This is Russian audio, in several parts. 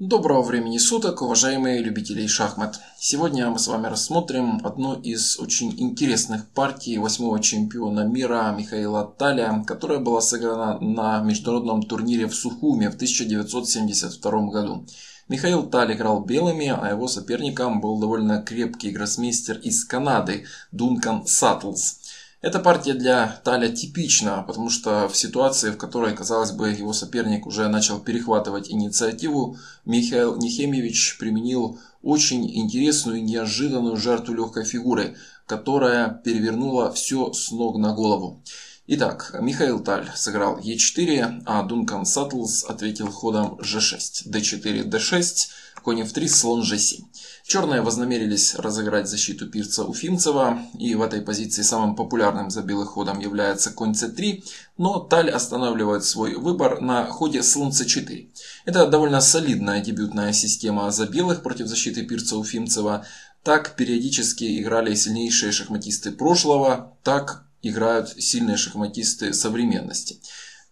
Доброго времени суток, уважаемые любители шахмат. Сегодня мы с вами рассмотрим одну из очень интересных партий восьмого чемпиона мира Михаила Таля, которая была сыграна на международном турнире в Сухуме в 1972 году. Михаил Таль играл белыми, а его соперником был довольно крепкий гроссмейстер из Канады Дункан Саттлс. Эта партия для Таля типична, потому что в ситуации, в которой, казалось бы, его соперник уже начал перехватывать инициативу, Михаил Нехемевич применил очень интересную и неожиданную жертву легкой фигуры, которая перевернула все с ног на голову. Итак, Михаил Таль сыграл Е4, а Дункан Саттлс ответил ходом G6, D4, D6, конь F3, слон G7. Черные вознамерились разыграть защиту пирца Уфимцева, и в этой позиции самым популярным за белых ходом является конь c3, но Таль останавливает свой выбор на ходе слон c4. Это довольно солидная дебютная система за белых против защиты пирца Уфимцева. Так периодически играли сильнейшие шахматисты прошлого, так играют сильные шахматисты современности.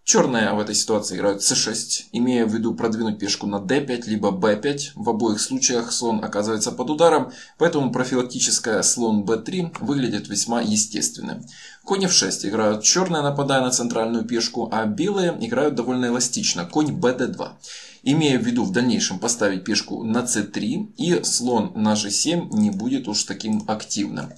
Черные в этой ситуации играют c6, имея в виду продвинуть пешку на d5 либо b5. В обоих случаях слон оказывается под ударом, поэтому профилактическое слон b3 выглядит весьма естественным. Конь f6 играют черные, нападая на центральную пешку, а белые играют довольно эластично, конь bd2 имея в виду в дальнейшем поставить пешку на c3 и слон на g7 не будет уж таким активным.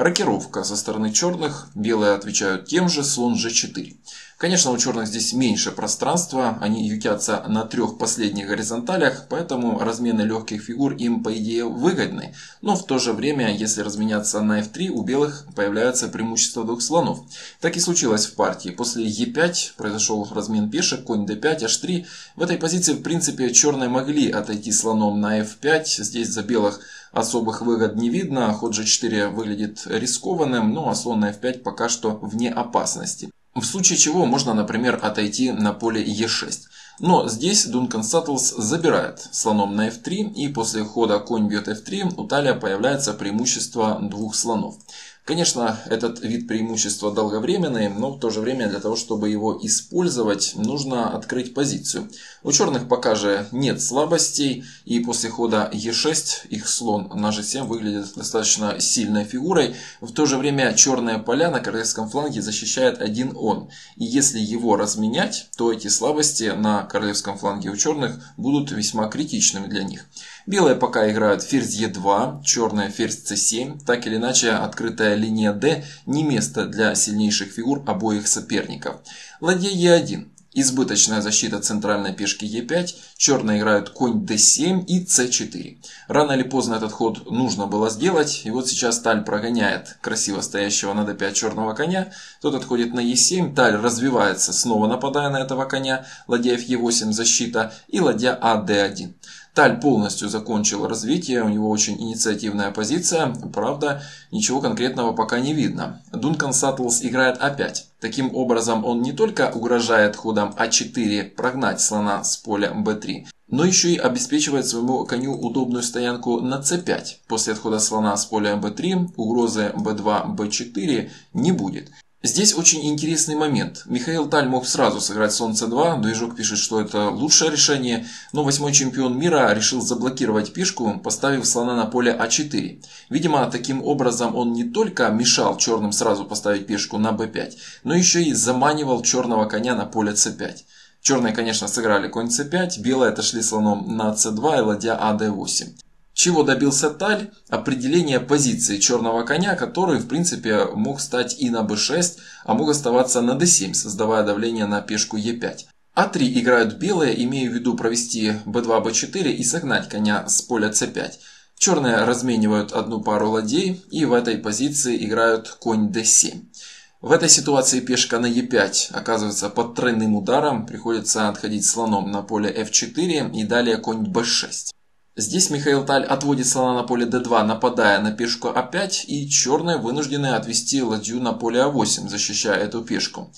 Рокировка со стороны черных, белые отвечают тем же, слон g4. Конечно, у черных здесь меньше пространства, они ютятся на трех последних горизонталях, поэтому размены легких фигур им по идее выгодны. Но в то же время, если разменяться на f3, у белых появляется преимущество двух слонов. Так и случилось в партии. После e5 произошел размен пешек, конь d5, h3. В этой позиции, в принципе, черные могли отойти слоном на f5. Здесь за белых особых выгод не видно, ход g4 выглядит рискованным, но слон на f5 пока что вне опасности. В случае чего можно, например, отойти на поле e6. Но здесь Дункан Саттлс забирает слоном на f3 и после хода конь бьет f3 у Талия появляется преимущество двух слонов. Конечно, этот вид преимущества долговременный, но в то же время для того, чтобы его использовать, нужно открыть позицию. У черных пока же нет слабостей, и после хода e6 их слон на g7 выглядит достаточно сильной фигурой. В то же время черные поля на королевском фланге защищает один он. И если его разменять, то эти слабости на королевском фланге у черных будут весьма критичными для них. Белые пока играют ферзь e2, черные ферзь c7. Так или иначе, открытая линия d не место для сильнейших фигур обоих соперников. Ладья e1. Избыточная защита центральной пешки e5, черные играют конь d7 и c4. Рано или поздно этот ход нужно было сделать, и вот сейчас Таль прогоняет красиво стоящего на d5 черного коня, тот отходит на e7, Таль развивается, снова нападая на этого коня, ладья f8 защита и ладья а d1. Таль полностью закончил развитие, у него очень инициативная позиция, правда, ничего конкретного пока не видно. Дункан Саттлс играет опять. Таким образом, он не только угрожает ходом А4 прогнать слона с поля Б3, но еще и обеспечивает своему коню удобную стоянку на c5. После отхода слона с поля b3 угрозы b2, b4 не будет. Здесь очень интересный момент. Михаил Таль мог сразу сыграть слон c2, Движок пишет, что это лучшее решение, но восьмой чемпион мира решил заблокировать пешку, поставив слона на поле а4. Видимо, таким образом он не только мешал черным сразу поставить пешку на b5, но еще и заманивал черного коня на поле c5. Черные, конечно, сыграли конь c5, белые отошли слоном на c2 и ладья а d8. Чего добился Таль? Определение позиции черного коня, который в принципе мог стать и на b6, а мог оставаться на d7, создавая давление на пешку e5. А3 играют белые, имея в виду провести b2, b4 и согнать коня с поля c5. Черные разменивают одну пару ладей и в этой позиции играют конь d7. В этой ситуации пешка на e5 оказывается под тройным ударом, приходится отходить слоном на поле f4 и далее конь b6. Здесь Михаил Таль отводит слона на поле d2, нападая на пешку а5, и черные вынуждены отвести ладью на поле а8, защищая эту пешку.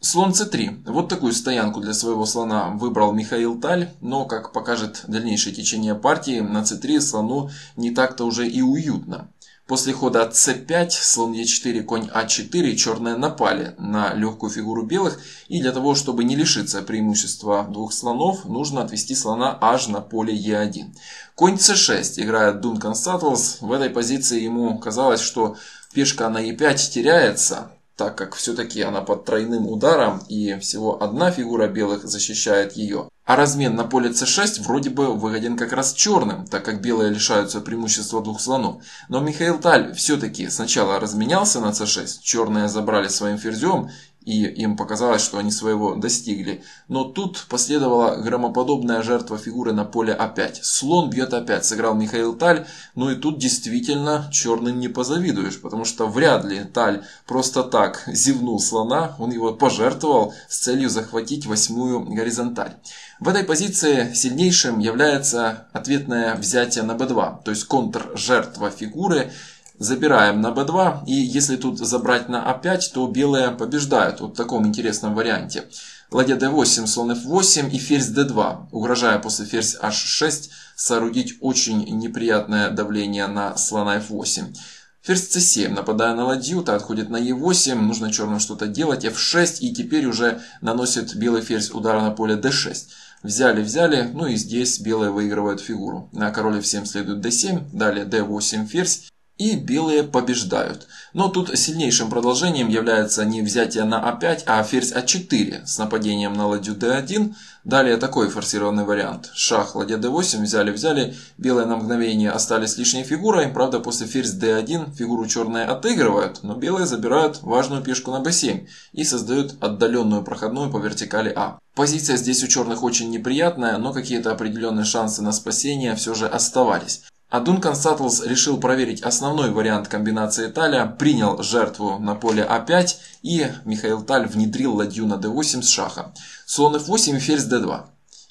Слон c3. Вот такую стоянку для своего слона выбрал Михаил Таль, но, как покажет дальнейшее течение партии, на c3 слону не так-то уже и уютно. После хода c5, слон e4, конь а4, черные напали на легкую фигуру белых. И для того, чтобы не лишиться преимущества двух слонов, нужно отвести слона аж на поле e1. Конь c6 играет Дункан Саттлс. В этой позиции ему казалось, что пешка на e5 теряется, так как все-таки она под тройным ударом и всего одна фигура белых защищает ее. А размен на поле c6 вроде бы выгоден как раз черным, так как белые лишаются преимущества двух слонов. Но Михаил Таль все-таки сначала разменялся на c6, черные забрали своим ферзем и им показалось, что они своего достигли. Но тут последовала громоподобная жертва фигуры на поле А5. Слон бьет опять, сыграл Михаил Таль, ну и тут действительно черным не позавидуешь, потому что вряд ли Таль просто так зевнул слона, он его пожертвовал с целью захватить восьмую горизонталь. В этой позиции сильнейшим является ответное взятие на b2, то есть контр-жертва фигуры, Забираем на b2. И если тут забрать на a5, то белые побеждают. Вот в таком интересном варианте. Ладья d8, слон f8 и ферзь d2. Угрожая после ферзь h6 соорудить очень неприятное давление на слона f8. Ферзь c7, нападая на ладью, та отходит на e8, нужно черным что-то делать, f6 и теперь уже наносит белый ферзь удар на поле d6. Взяли, взяли, ну и здесь белые выигрывают фигуру. На король f7 следует d7, далее d8 ферзь и белые побеждают. Но тут сильнейшим продолжением является не взятие на а5, а ферзь а4 с нападением на ладью d1. Далее такой форсированный вариант. Шах, ладья d8, взяли, взяли. Белые на мгновение остались лишней фигурой. Правда, после ферзь d1 фигуру черные отыгрывают, но белые забирают важную пешку на b7 и создают отдаленную проходную по вертикали А. Позиция здесь у черных очень неприятная, но какие-то определенные шансы на спасение все же оставались. А Дункан Саттлс решил проверить основной вариант комбинации Таля, принял жертву на поле А5 и Михаил Таль внедрил ладью на d8 с шаха. Слон f8 и ферзь d2.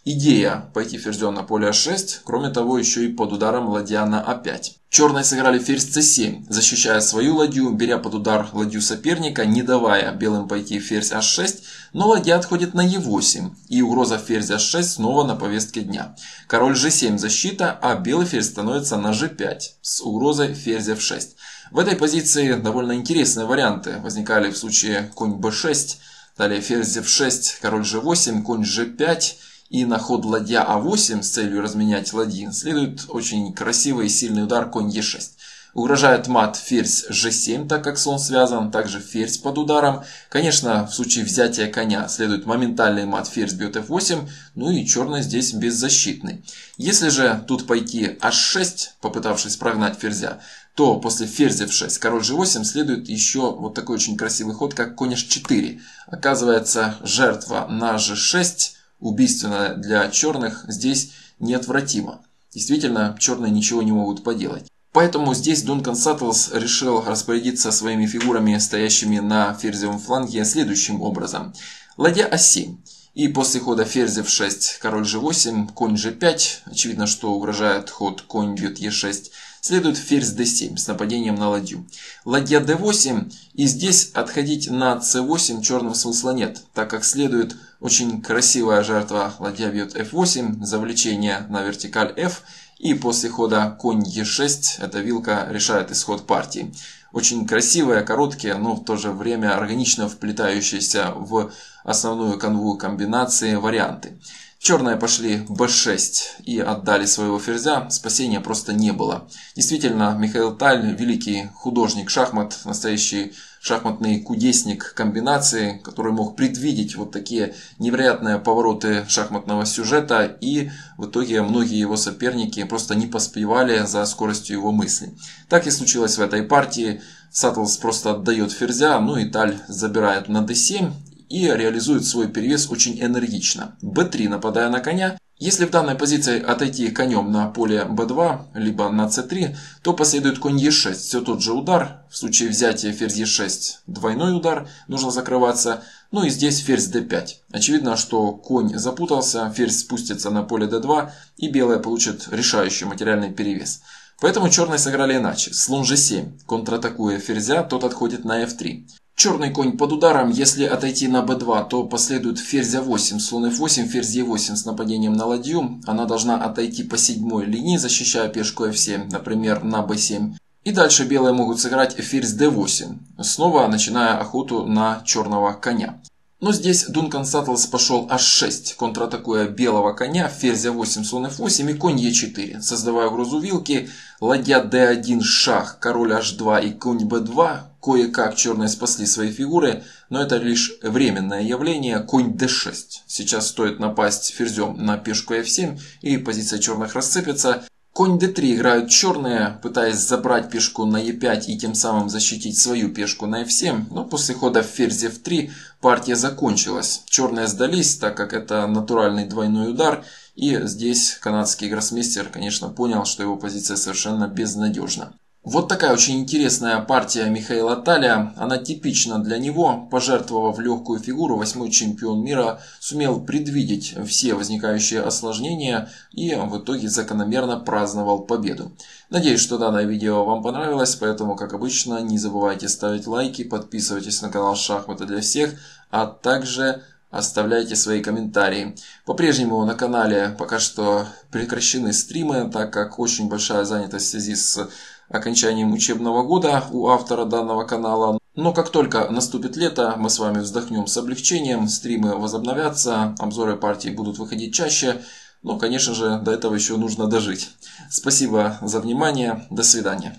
Идея пойти ферзем на поле А6, кроме того еще и под ударом ладья на А5. Черные сыграли ферзь c7, защищая свою ладью, беря под удар ладью соперника, не давая белым пойти ферзь h6, но ладья отходит на e8, и угроза ферзь h6 снова на повестке дня. Король g7 защита, а белый ферзь становится на g5 с угрозой ферзь f6. В этой позиции довольно интересные варианты возникали в случае конь b6, далее ферзь f6, король g8, конь g5, и на ход ладья А8 с целью разменять ладьи следует очень красивый и сильный удар конь Е6. Угрожает мат ферзь G7, так как слон связан, также ферзь под ударом. Конечно, в случае взятия коня следует моментальный мат ферзь бьет F8, ну и черный здесь беззащитный. Если же тут пойти H6, попытавшись прогнать ферзя, то после ферзя f6, король g8 следует еще вот такой очень красивый ход, как конь h4. Оказывается, жертва на g6 убийственная для черных здесь неотвратима. Действительно, черные ничего не могут поделать. Поэтому здесь Дункан Саттлс решил распорядиться своими фигурами, стоящими на ферзевом фланге, следующим образом. Ладья А7. И после хода ферзь f6, король g8, конь g5, очевидно, что угрожает ход конь бьет e6, следует ферзь d7 с нападением на ладью. Ладья d8 и здесь отходить на c8 черным смысла нет, так как следует очень красивая жертва ладья бьет f8, завлечение на вертикаль f и после хода конь e6 эта вилка решает исход партии. Очень красивые, короткие, но в то же время органично вплетающиеся в основную канву комбинации варианты. Черные пошли b6 и отдали своего ферзя, спасения просто не было. Действительно, Михаил Таль, великий художник шахмат, настоящий шахматный кудесник комбинации, который мог предвидеть вот такие невероятные повороты шахматного сюжета, и в итоге многие его соперники просто не поспевали за скоростью его мысли. Так и случилось в этой партии. Саттлс просто отдает ферзя, ну и Таль забирает на d7 и реализует свой перевес очень энергично. b3 нападая на коня. Если в данной позиции отойти конем на поле b2, либо на c3, то последует конь e6, все тот же удар. В случае взятия ферзь e6 двойной удар, нужно закрываться. Ну и здесь ферзь d5. Очевидно, что конь запутался, ферзь спустится на поле d2 и белая получит решающий материальный перевес. Поэтому черные сыграли иначе. Слон g7, контратакуя ферзя, тот отходит на f3. Черный конь под ударом, если отойти на b2, то последует ферзь а8, слон f8, ферзь e8 с нападением на ладью. Она должна отойти по седьмой линии, защищая пешку f7, например, на b7. И дальше белые могут сыграть ферзь d8, снова начиная охоту на черного коня. Но здесь Дункан Саттлс пошел h6, контратакуя белого коня, ферзь а8, слон f8 и конь e4, создавая угрозу вилки, ладья d1, шах, король h2 и конь b2. Кое-как черные спасли свои фигуры, но это лишь временное явление, конь d6. Сейчас стоит напасть ферзем на пешку f7 и позиция черных расцепится, Конь d3 играют черные, пытаясь забрать пешку на e5 и тем самым защитить свою пешку на f7, но после хода ферзь f3 партия закончилась. Черные сдались, так как это натуральный двойной удар, и здесь канадский гроссмейстер, конечно, понял, что его позиция совершенно безнадежна. Вот такая очень интересная партия Михаила Таля. Она типична для него. Пожертвовав легкую фигуру, восьмой чемпион мира сумел предвидеть все возникающие осложнения и в итоге закономерно праздновал победу. Надеюсь, что данное видео вам понравилось, поэтому, как обычно, не забывайте ставить лайки, подписывайтесь на канал Шахматы для всех, а также Оставляйте свои комментарии. По-прежнему на канале пока что прекращены стримы, так как очень большая занятость в связи с окончанием учебного года у автора данного канала. Но как только наступит лето, мы с вами вздохнем с облегчением, стримы возобновятся, обзоры партий будут выходить чаще. Но, конечно же, до этого еще нужно дожить. Спасибо за внимание, до свидания.